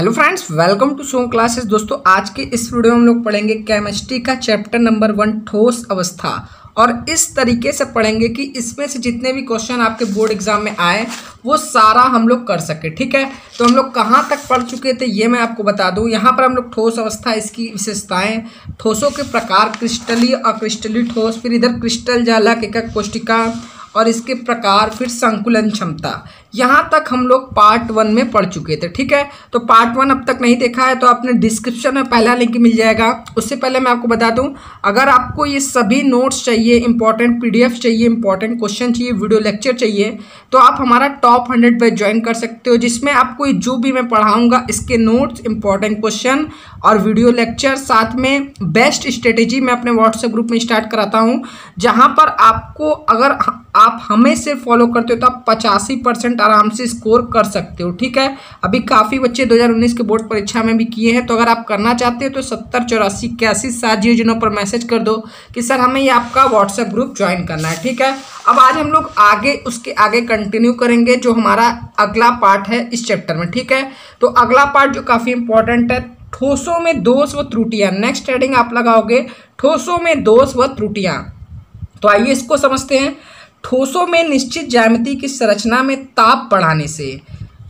Hello friends welcome to Som classes दोस्तों, आज के इस वीडियो में हम लोग पढ़ेंगे केमिस्ट्री का चैप्टर नंबर वन ठोस अवस्था। और इस तरीके से पढ़ेंगे कि इसमें से जितने भी क्वेश्चन आपके बोर्ड एग्ज़ाम में आए, वो सारा हम लोग कर सके, ठीक है? तो हम लोग कहाँ तक पढ़ चुके थे, ये मैं आपको बता दूँ। यहाँ पर हम लोग ठोस अवस्था, इसकी विशेषताएँ, ठोसों के प्रकार क्रिस्टली अक्रिस्टली ठोस, फिर इधर क्रिस्टल जालक एकक कोष्टिका और इसके प्रकार फिर संकुलन क्षमता। यहाँ तक हम लोग पार्ट वन में पढ़ चुके थे, ठीक है? तो पार्ट वन अब तक नहीं देखा है तो आपने डिस्क्रिप्शन में पहला लिंक मिल जाएगा। उससे पहले मैं आपको बता दूँ, अगर आपको ये सभी नोट्स चाहिए इंपॉर्टेंट पीडीएफ चाहिए इंपॉर्टेंट क्वेश्चन चाहिए वीडियो लेक्चर चाहिए तो आप हमारा टॉप हंड्रेड बैच ज्वाइन कर सकते हो, जिसमें आपको जो भी मैं पढ़ाऊँगा, इसके नोट्स इंपॉर्टेंट क्वेश्चन और वीडियो लेक्चर साथ में बेस्ट स्ट्रेटेजी मैं अपने व्हाट्सएप ग्रुप में स्टार्ट कराता हूँ, जहाँ पर आपको अगर आप हमें से फॉलो करते हो तो आप पचासी परसेंट आराम से स्कोर कर सकते हो, ठीक है? अभी काफ़ी बच्चे 2019 के बोर्ड परीक्षा में भी किए हैं तो अगर आप करना चाहते हो तो सत्तर, चौरासी, इक्यासी सात ज़ीरो ज़ीरो पर मैसेज कर दो कि सर हमें ये आपका व्हाट्सएप ग्रुप ज्वाइन करना है, ठीक है? अब आज हम लोग आगे, उसके आगे कंटिन्यू करेंगे, जो हमारा अगला पार्ट है इस चैप्टर में, ठीक है? तो अगला पार्ट जो काफ़ी इंपॉर्टेंट है ठोसों में दोष व त्रुटियाँ। नेक्स्ट हेडिंग आप लगाओगे, ठोसों में दोष व त्रुटियाँ। तो आइए इसको समझते हैं। ठोसों में निश्चित ज्यामिति की संरचना में ताप बढ़ाने से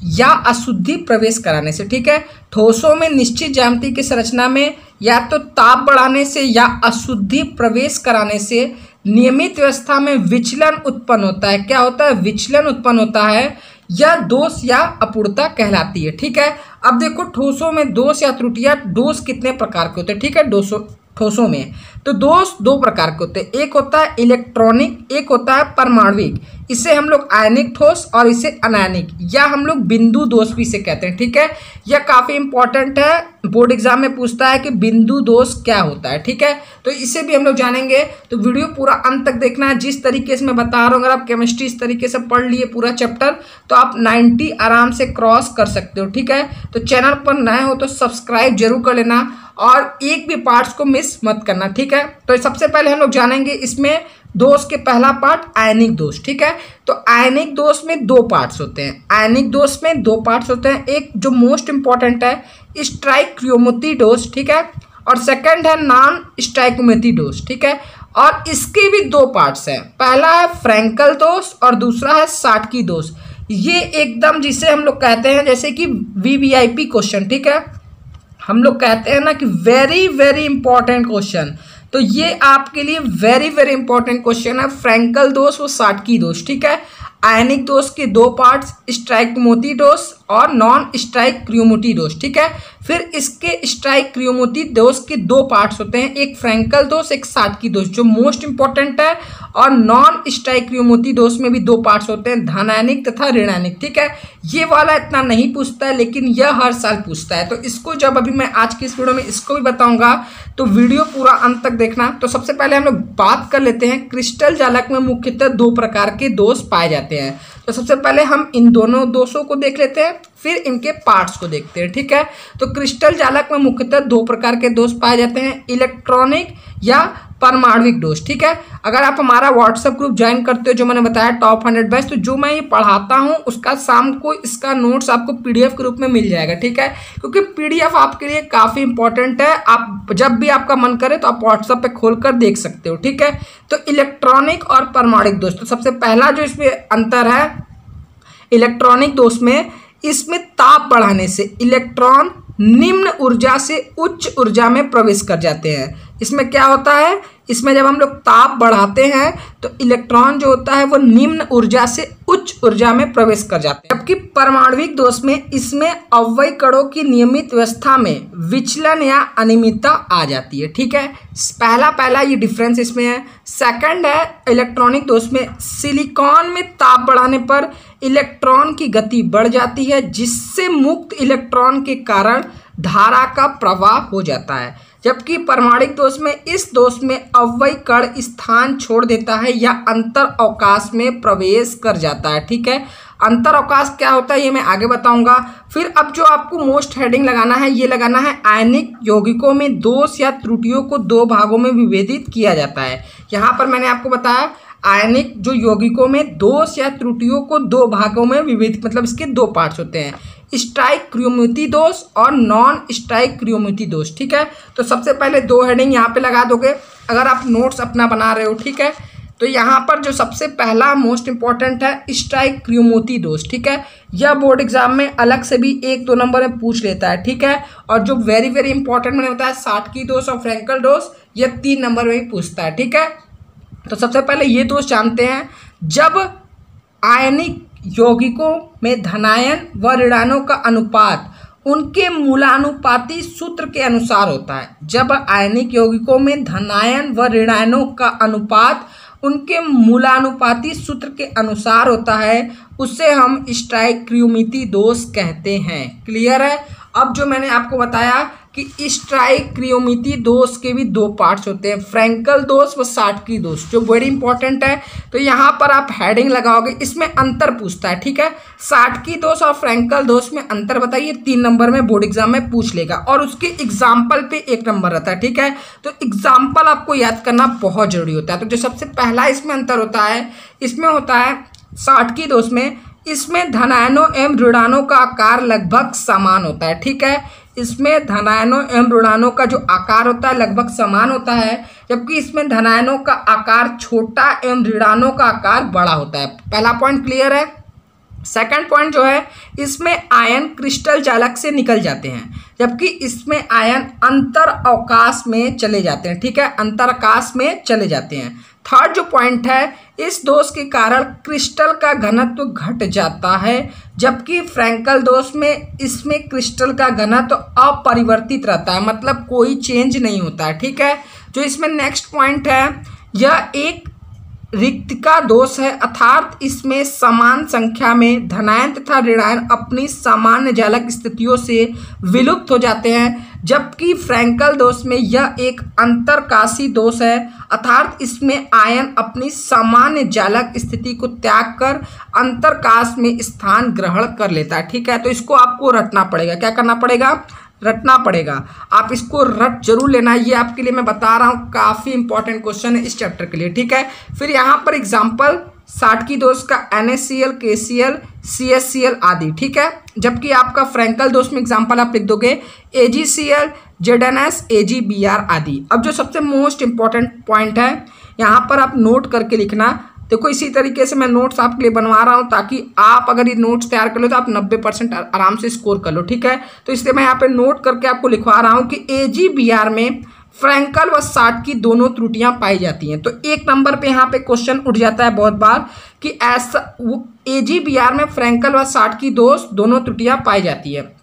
या अशुद्धि प्रवेश कराने से, ठीक है? ठोसों में निश्चित ज्यामिति की संरचना में या तो ताप बढ़ाने से या अशुद्धि प्रवेश कराने से नियमित व्यवस्था में विचलन उत्पन्न होता है। क्या होता है? विचलन उत्पन्न होता है। यह दोष या अपूर्णता कहलाती है, ठीक है? अब देखो, ठोसों में दोष या त्रुटियाँ, दोष कितने प्रकार के होते हैं, ठीक है? दोषों ठोसों में। तो दोष दो प्रकार के होते हैं। एक होता है इलेक्ट्रॉनिक, एक होता है परमाणविक। इसे हम लोग आयनिक ठोस और इसे अनायनिक, या हम लोग बिंदु दोष भी इसे कहते हैं, ठीक है? यह काफ़ी इंपॉर्टेंट है। बोर्ड एग्ज़ाम में पूछता है कि बिंदु दोष क्या होता है, ठीक है? तो इसे भी हम लोग जानेंगे। तो वीडियो पूरा अंत तक देखना। है जिस तरीके से मैं बता रहा हूँ, अगर आप केमिस्ट्री इस तरीके से पढ़ लिए पूरा चैप्टर तो आप नाइन्टी आराम से क्रॉस कर सकते हो, ठीक है? तो चैनल पर नए हो तो सब्सक्राइब ज़रूर कर लेना। और एक भी पार्ट्स को मिस मत करना, ठीक है? तो सबसे पहले हम लोग जानेंगे इसमें दोष के पहला पार्ट आयनिक दोष, ठीक है? तो आयनिक दोष में दो पार्ट्स होते हैं। आयनिक दोष में दो पार्ट्स होते हैं। एक जो मोस्ट इंपॉर्टेंट है स्ट्राइक स्ट्राइक्योमोती डोज ठीक है? और सेकंड है नॉन स्ट्राइकोमेथी डोज ठीक है? और इसके भी दो पार्ट्स हैं। पहला है फ्रैंकल दोष और दूसरा है साटकी दोष। ये एकदम जिसे हम लोग कहते हैं, जैसे कि V V I P question ठीक है? हम लोग कहते हैं ना कि वेरी वेरी इंपॉर्टेंट क्वेश्चन तो ये आपके लिए वेरी वेरी इंपॉर्टेंट क्वेश्चन है। फ्रैंकल दोष और साटकी दोष ठीक है? आयनिक दोष के दो पार्ट्स स्ट्राइक मोती डोस और नॉन स्ट्राइक क्रियोमोटी डोस ठीक है? फिर इसके स्ट्राइक क्रियोमोती दोष के दो पार्ट्स होते हैं। एक फ्रैंकल दोष, एक साटकी दोष, जो मोस्ट इंपॉर्टेंट है, और नॉन स्ट्राइक क्रियोमोती दोष में भी दो पार्ट्स होते हैं, धनायनिक तथा ऋणायनिक, ठीक है? ये वाला इतना नहीं पूछता है, लेकिन यह हर साल पूछता है। तो इसको जब अभी मैं आज की इस वीडियो में इसको भी बताऊँगा तो वीडियो पूरा अंत तक देखना। तो सबसे पहले हम लोग बात कर लेते हैं, क्रिस्टल जालक में मुख्यतः दो प्रकार के दोष पाए जाते हैं। तो सबसे पहले हम इन दोनों दोषों को देख लेते हैं। फिर इनके पार्ट्स को देखते हैं, ठीक है? तो क्रिस्टल जालक में मुख्यतः दो प्रकार के दोष पाए जाते हैं इलेक्ट्रॉनिक या परमाणविक डोज ठीक है? अगर आप हमारा व्हाट्सएप ग्रुप ज्वाइन करते हो, जो मैंने बताया टॉप हंड्रेड बेस्ट तो जो मैं ये पढ़ाता हूँ, उसका शाम को इसका नोट्स आपको पीडीएफ के रूप में मिल जाएगा, ठीक है? क्योंकि पीडीएफ आपके लिए काफ़ी इंपॉर्टेंट है। आप जब भी आपका मन करे तो आप व्हाट्सएप पे खोलकर देख सकते हो, ठीक है? तो इलेक्ट्रॉनिक और परमाणविक दोष तो सबसे पहला जो इसमें अंतर है इलेक्ट्रॉनिक दोष में इसमें ताप बढ़ाने से इलेक्ट्रॉन निम्न ऊर्जा से उच्च ऊर्जा में प्रवेश कर जाते हैं। इसमें क्या होता है? इसमें जब हम लोग ताप बढ़ाते हैं तो इलेक्ट्रॉन जो होता है, वो निम्न ऊर्जा से उच्च ऊर्जा में प्रवेश कर जाते हैं। जबकि परमाणविक दोष में इसमें अव्यय कणों की नियमित व्यवस्था में विचलन या अनियमितता आ जाती है। ठीक है? पहला पहला ये डिफरेंस इसमें है। सेकंड है इलेक्ट्रॉनिक दोष में सिलिकॉन में ताप बढ़ाने पर इलेक्ट्रॉन की गति बढ़ जाती है, जिससे मुक्त इलेक्ट्रॉन के कारण धारा का प्रवाह हो जाता है। जबकि परमाणिक दोष में, इस दोष में अव्यय कण स्थान छोड़ देता है या अंतर अवकाश में प्रवेश कर जाता है, ठीक है? अंतर अवकाश क्या होता है ये मैं आगे बताऊँगा। फिर अब जो आपको मोस्ट हेडिंग लगाना है, ये लगाना है आयनिक यौगिकों में दोष या त्रुटियों को दो भागों में विभेदित किया जाता है। यहाँ पर मैंने आपको बताया, आयनिक जो यौगिकों में दोष या त्रुटियों को दो भागों में विविध मतलब इसके दो पार्ट्स होते हैं। स्ट्राइक क्रियोमिति दोष और नॉन स्ट्राइक क्रियोमिति दोष, ठीक है? तो सबसे पहले दो हेडिंग यहाँ पे लगा दोगे। अगर आप नोट्स अपना बना रहे हो, ठीक है? तो यहाँ पर जो सबसे पहला मोस्ट इंपॉर्टेंट है स्ट्राइक क्रियोमोती दोष, ठीक है? यह बोर्ड एग्ज़ाम में अलग से भी एक दो नंबर में पूछ लेता है, ठीक है? और जो वेरी वेरी इंपॉर्टेंट मैंने बताया साठ की दोष और फ्रेंकल दोष, यह तीन नंबर में ही पूछता है, ठीक है? तो सबसे पहले ये दोष जानते हैं, जब आयनिक यौगिकों में धनायन व ऋणानों का अनुपात उनके मूलानुपाती सूत्र के अनुसार होता है, जब आयनिक यौगिकों में धनायन व ऋणायनों का अनुपात उनके मूलानुपाती सूत्र के अनुसार होता है, उसे हम स्ट्राइक क्रियोमिति दोष कहते हैं। क्लियर है? अब जो मैंने आपको बताया कि स्ट्राइक क्रियोमिति दोष के भी दो पार्ट्स होते हैं। फ्रैंकल दोष व साटकी दोष, जो बड़ी इंपॉर्टेंट है। तो यहाँ पर आप हेडिंग लगाओगे, इसमें अंतर पूछता है, ठीक है? साटकी दोष और फ्रैंकल दोष में अंतर बताइए, तीन नंबर में बोर्ड एग्ज़ाम में पूछ लेगा। और उसके एग्ज़ाम्पल पे एक नंबर रहता है, ठीक है? तो एग्ज़ाम्पल आपको याद करना बहुत ज़रूरी होता है। तो जो सबसे पहला इसमें अंतर होता है, इसमें होता है साटकी दोष में, इसमें धनायनों एवं ऋणानों का आकार लगभग समान होता है, ठीक है? इसमें धनायनों एवं ऋणानों का जो आकार होता है लगभग समान होता है, जबकि इसमें धनायनों का आकार छोटा एवं ऋणानों का आकार बड़ा होता है। पहला पॉइंट क्लियर है। सेकंड पॉइंट जो है, इसमें आयन क्रिस्टल चालक से निकल जाते हैं, जबकि इसमें आयन अंतर अवकाश में चले जाते हैं, ठीक है? अंतर आकाश में चले जाते हैं। थर्ड जो पॉइंट है, इस दोष के कारण क्रिस्टल का घनत्व घट जाता है, जबकि फ्रैंकल दोष में इसमें क्रिस्टल का घनत्व अपरिवर्तित रहता है मतलब कोई चेंज नहीं होता, ठीक है? जो इसमें नेक्स्ट पॉइंट है, यह एक रिक्तिका दोष है। अर्थात इसमें समान संख्या में धनायन तथा ऋणायन अपनी सामान्य जालक स्थितियों से विलुप्त हो जाते हैं, जबकि फ्रैंकल दोष में यह एक अंतरकाशी दोष है। अर्थात इसमें आयन अपनी सामान्य जालक स्थिति को त्याग कर अंतरकाश में स्थान ग्रहण कर लेता है। ठीक है तो इसको आपको रटना पड़ेगा। क्या करना पड़ेगा? रटना पड़ेगा। आप इसको रट ज़रूर लेना। ये आपके लिए मैं बता रहा हूँ, काफ़ी इंपॉर्टेंट क्वेश्चन है इस चैप्टर के लिए, ठीक है? फिर यहाँ पर एग्ज़ाम्पल साठ की दोस्त का N S C L K C L C S C L आदि, ठीक है? जबकि आपका फ्रेंकल दोस्त में एग्ज़ाम्पल आप लिख दोगे A G C L Z N S A G B R आदि। अब जो सबसे मोस्ट इंपॉर्टेंट पॉइंट है, यहाँ पर आप नोट करके लिखना देखो, इसी तरीके से मैं नोट्स आपके लिए बनवा रहा हूँ ताकि आप अगर ये नोट्स तैयार कर लो तो आप नब्बे परसेंट आराम से स्कोर कर लो, ठीक है? तो इसलिए मैं यहाँ पे नोट करके आपको लिखवा रहा हूँ कि ए जी बी आर में फ्रैंकल व साठ की दोनों त्रुटियाँ पाई जाती हैं। तो एक नंबर पे यहाँ पे क्वेश्चन उठ जाता है बहुत बार कि ऐसा वो ए में फ्रैंकल व साठ की दोष दोनों त्रुटियाँ पाई जाती है।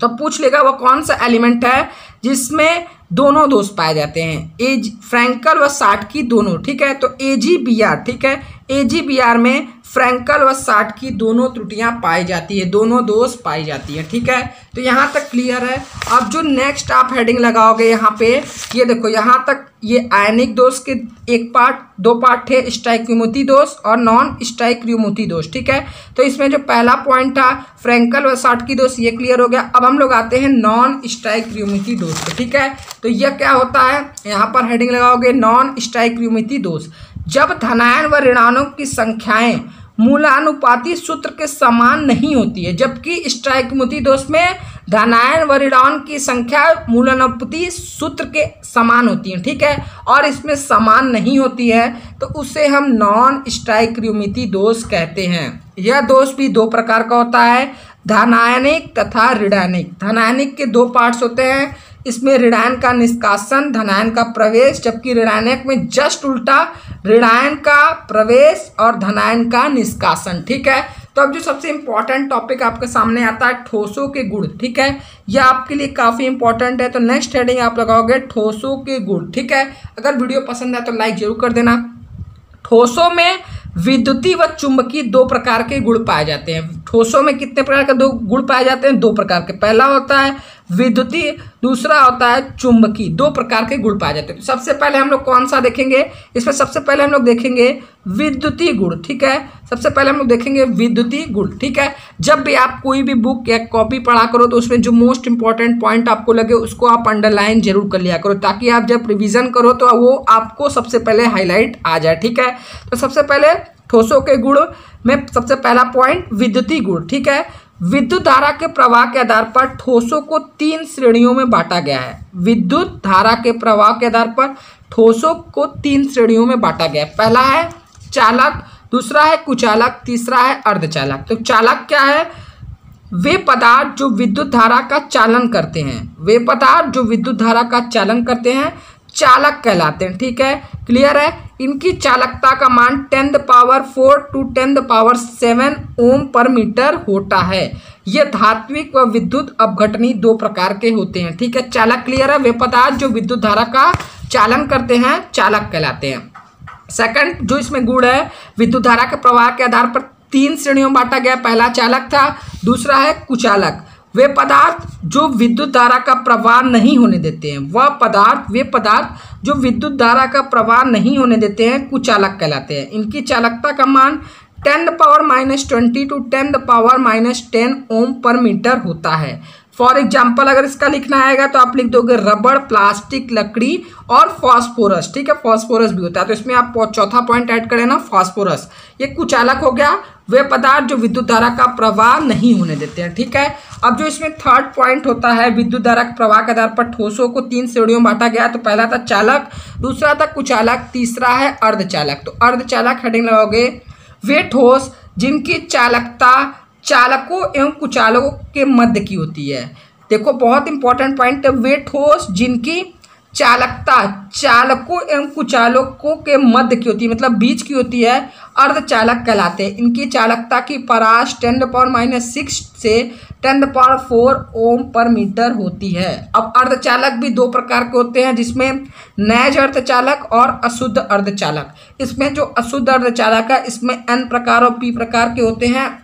तो पूछ लेगा वह कौन सा एलिमेंट है जिसमें दोनों दोष पाए जाते हैं। एज फ्रैंकल व साठ की दोनों, ठीक है? तो ए जी बी आर ठीक है? ए जी बी आर में फ्रैंकल व साठ की दोनों त्रुटियाँ पाई जाती है, दोनों दोष पाई जाती है, ठीक है? तो यहाँ तक क्लियर है। अब जो नेक्स्ट आप हेडिंग लगाओगे यहाँ पे, ये देखो, यहाँ तक ये आयनिक दोष के एक पार्ट दो पार्ट थे स्ट्राइक स्टाइक्यूमोती दोष और नॉन स्ट्राइक स्टाइक्यूमोती दोष, ठीक है? तो इसमें जो पहला पॉइंट था, फ्रैंकल व साठ की दोष, ये क्लियर हो गया। अब हम लोग आते हैं नॉन स्टाइक्यूमिटी दोष पे, ठीक है? तो यह क्या होता है? यहाँ पर हेडिंग लगाओगे नॉन स्ट्राइक स्टाइक्यूमिटी दोष। जब धनायन व ऋणानों की संख्याएँ मूलानुपाती सूत्र के समान नहीं होती है, जबकि स्ट्राइकमुति दोष में धनायन व ऋणान की संख्या मूलानुपाती सूत्र के समान होती है, ठीक है? और इसमें समान नहीं होती है तो उसे हम नॉन स्ट्राइक्रियोमिति दोष कहते हैं। यह दोष भी दो प्रकार का होता है, धनायनिक तथा ऋणानिक धनायनिक के दो पार्ट्स होते हैं, इसमें ऋणायन का निष्कासन, धनायन का प्रवेश, जबकि ऋणायनिक में जस्ट उल्टा ऋणायन का प्रवेश और धनायन का निष्कासन, ठीक है? तो अब जो सबसे इंपॉर्टेंट टॉपिक आपके सामने आता है, ठोसों के गुण, ठीक है? यह आपके लिए काफ़ी इंपॉर्टेंट है तो नेक्स्ट हेडिंग आप लगाओगे, ठोसों के गुण, ठीक है? अगर वीडियो पसंद है तो लाइक ज़रूर कर देना। ठोसों में विद्युतीय व चुंबकीय दो प्रकार के गुण पाए जाते हैं। ठोसों में कितने प्रकार के दो गुण पाए जाते हैं? दो प्रकार के। पहला होता है विद्युतीय दूसरा होता है चुंबकीय। दो प्रकार के गुण पाए जाते हैं। तो सबसे पहले हम लोग कौन सा देखेंगे? इसमें सबसे पहले हम लोग देखेंगे विद्युतीय गुण, ठीक है? सबसे पहले हम लोग देखेंगे विद्युतीय गुण, ठीक है? जब भी आप कोई भी बुक या कॉपी पढ़ा करो तो उसमें जो मोस्ट इंपॉर्टेंट पॉइंट आपको लगे, उसको आप अंडरलाइन ज़रूर कर लिया करो, ताकि आप जब रिविजन करो तो वो आपको सबसे पहले हाईलाइट आ जाए, ठीक है? तो सबसे पहले ठोसों के गुण। में सबसे पहला पॉइंट विद्युतीय गुण, ठीक है? विद्युत धारा के प्रवाह के आधार पर ठोसों को तीन श्रेणियों में बांटा गया है। विद्युत धारा के प्रवाह के आधार पर ठोसों को तीन श्रेणियों में बांटा गया है। पहला है चालक, दूसरा है कुचालक, तीसरा है अर्धचालक। तो चालक क्या है? वे पदार्थ जो विद्युत धारा का चालन करते हैं। वे पदार्थ जो विद्युत धारा का चालन करते हैं, चालक कहलाते हैं, ठीक है? क्लियर है? इनकी चालकता का मान ten the power four to ten the power seven ohm पर मीटर होता है। ये धात्विक व विद्युत अपघटनी दो प्रकार के होते हैं। ठीक है, चालक क्लियर है? वे पदार्थ जो विद्युत धारा का चालन करते हैं, चालक कहलाते हैं। सेकंड जो इसमें गुण है, विद्युत धारा के प्रवाह के आधार पर तीन श्रेणियों में बांटा गया। पहला चालक था, दूसरा है कुचालक। वे पदार्थ जो विद्युत धारा का प्रवाह नहीं होने देते हैं। वह पदार्थ, वे पदार्थ जो विद्युत धारा का प्रवाह नहीं होने देते हैं कुचालक कहलाते हैं। इनकी चालकता का मान ten the power minus twenty to ten the power minus ten ohm पर मीटर होता है। फॉर एग्ज़ाम्पल अगर इसका लिखना आएगा तो आप लिख दोगे रबड़, प्लास्टिक, लकड़ी और फॉस्फोरस ठीक है? फॉस्फोरस भी होता है। तो इसमें आप चौथा पॉइंट ऐड करें ना फॉस्फोरस ये कुचालक हो गया। वे पदार्थ जो विद्युत धारा का प्रवाह नहीं होने देते हैं, ठीक है? अब जो इसमें थर्ड पॉइंट होता है, विद्युत धारा के प्रवाह के आधार पर ठोसों को तीन श्रेणियों में बांटा गया। तो पहला था चालक, दूसरा था कुचालक, तीसरा है अर्धचालक। तो अर्धचालक हेडिंग लगाओगे, वे ठोस जिनकी चालकता चालकों एवं कुचालकों के मध्य की होती है। देखो, बहुत इंपॉर्टेंट पॉइंट है, वे ठोस जिनकी चालकता, चालकों एवं कुचालकों के मध्य की होती है मतलब बीच की होती है, अर्धचालक कहलाते हैं। इनकी चालकता की परास टेन पावर माइनस सिक्स से ten power four ohm per metre होती है। अब अर्धचालक भी दो प्रकार के होते हैं, जिसमें नैज अर्धचालक और अशुद्ध अर्धचालक। इसमें जो अशुद्ध अर्धचालक है, इसमें एन प्रकार और पी प्रकार के होते हैं।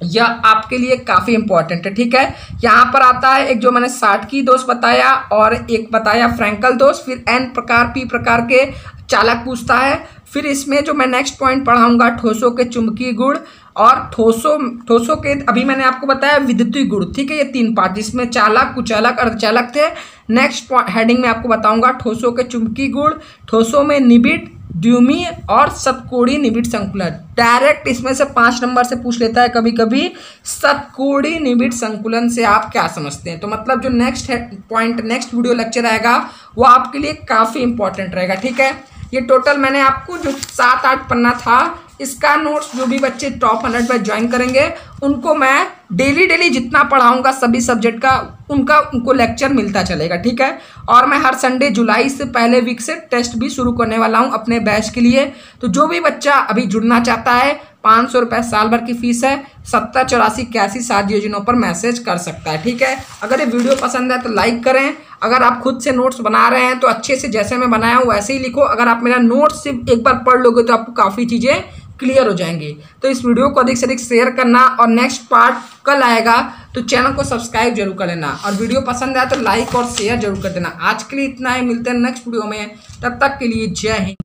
यह आपके लिए काफ़ी इंपॉर्टेंट है, ठीक है? यहाँ पर आता है, एक जो मैंने साठ की दोष बताया और एक बताया फ्रैंकल दोष फिर एन प्रकार, पी प्रकार के चालक पूछता है। फिर इसमें जो मैं नेक्स्ट पॉइंट पढ़ाऊँगा, ठोसों के चुंबकीय गुण और ठोसों ठोसों के, अभी मैंने आपको बताया विद्युतीय गुण, ठीक है? ये तीन पार्ट, जिसमें चालक, कुचालक, अर्धचालक थे। नेक्स्ट हेडिंग में आपको बताऊँगा, ठोसों के चुंबकीय गुण, ठोसों में निबिड द्युमी और सतकोड़ी निबिट संकुलन। डायरेक्ट इसमें से पाँच नंबर से पूछ लेता है कभी कभी सतकोड़ी निबिट संकुलन से आप क्या समझते हैं? तो मतलब जो next point next video lecture आएगा, वो आपके लिए काफ़ी इंपॉर्टेंट रहेगा, ठीक है? ये टोटल मैंने आपको जो सात आठ पन्ना था इसका नोट्स जो भी बच्चे टॉप हंड्रेड में ज्वाइन करेंगे, उनको मैं डेली डेली जितना पढ़ाऊँगा सभी सब्जेक्ट का, उनका, उनको लेक्चर मिलता चलेगा, ठीक है? और मैं हर संडे जुलाई से पहले वीक से टेस्ट भी शुरू करने वाला हूँ अपने बैच के लिए। तो जो भी बच्चा अभी जुड़ना चाहता है, पाँच सौ रुपये साल भर की फ़ीस है, सत्तर, चौरासी, इक्यासी सात योजनाओं पर मैसेज कर सकता है, ठीक है? अगर ये वीडियो पसंद है तो लाइक करें। अगर आप खुद से नोट्स बना रहे हैं तो अच्छे से जैसे मैं बनाया हूँ, वैसे ही लिखो। अगर आप मेरा नोट्स सिर्फ़ एक बार पढ़ लोगे तो आपको काफ़ी चीज़ें क्लियर हो जाएँगे। तो इस वीडियो को अधिक से अधिक शेयर करना और नेक्स्ट पार्ट कल आएगा तो चैनल को सब्सक्राइब ज़रूर कर लेना। और वीडियो पसंद आया तो लाइक और शेयर ज़रूर कर देना। आज के लिए इतना ही, मिलते हैं नेक्स्ट वीडियो में। तब तक के लिए जय हिंद।